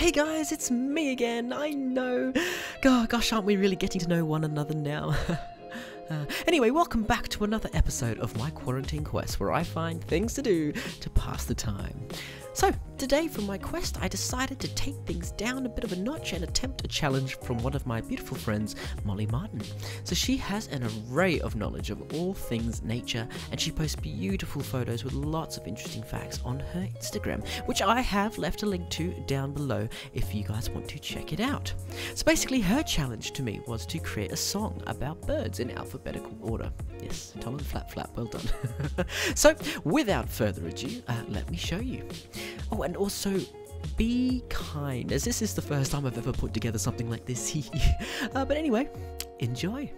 Hey guys, it's me again. I know. God, gosh, aren't we really getting to know one another now? Uh, anyway, welcome back to another episode of my quarantine quest where I find things to do to pass the time. So, today for my quest, I decided to take things down a bit of a notch and attempt a challenge from one of my beautiful friends, Molly Martin. So, she has an array of knowledge of all things nature, and she posts beautiful photos with lots of interesting facts on her Instagram, which I have left a link to down below if you guys want to check it out. So, basically, her challenge to me was to create a song about birds in alphabetical order. Yes, Tom and Flap Flap, well done. so, without further ado, uh, let me show you. Oh, and also be kind, as this is the first time I've ever put together something like this. uh, but anyway, enjoy.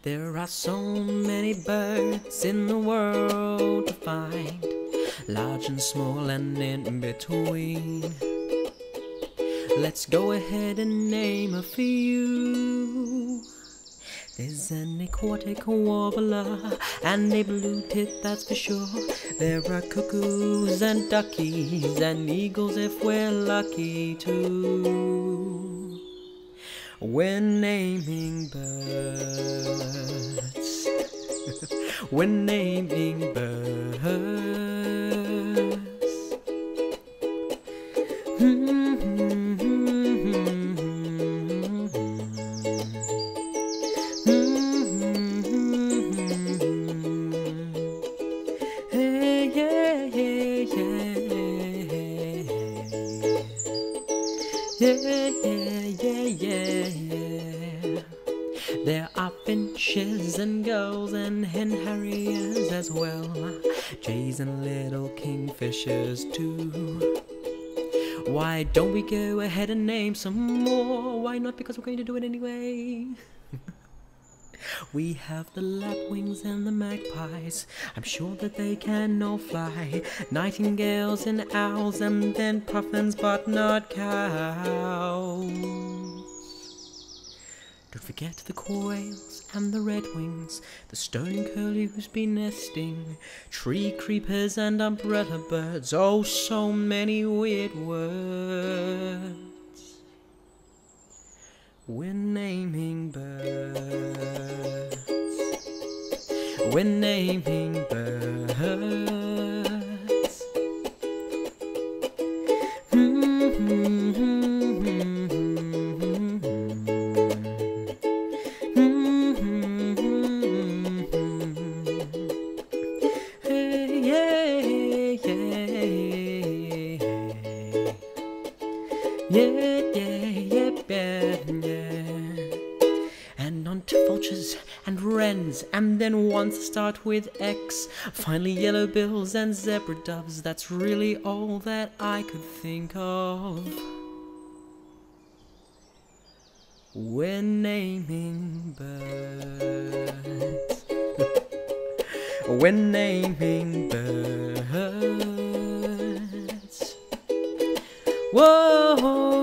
There are so many birds in the world to find, large and small and in between. Let's go ahead and name a few. There's an aquatic warbler and a blue tit, that's for sure. There are cuckoos and duckies and eagles if we're lucky too. When naming birds, when naming birds. And little kingfishers too. Why don't we go ahead and name some more? Why not? Because we're going to do it anyway. We have the lapwings and the magpies. I'm sure that they can all fly. Nightingales and owls, and then puffins, but not cows. Forget the quails and the redwings, the stone curlews be nesting, tree creepers and umbrella birds. Oh, so many weird words. We're naming birds. We're naming birds. Yeah, yeah, yeah, yeah, yeah. And on to vultures and wrens, and then ones start with X. Finally, yellow bills and zebra doves. That's really all that I could think of. When naming birds. when naming birds. Whoa,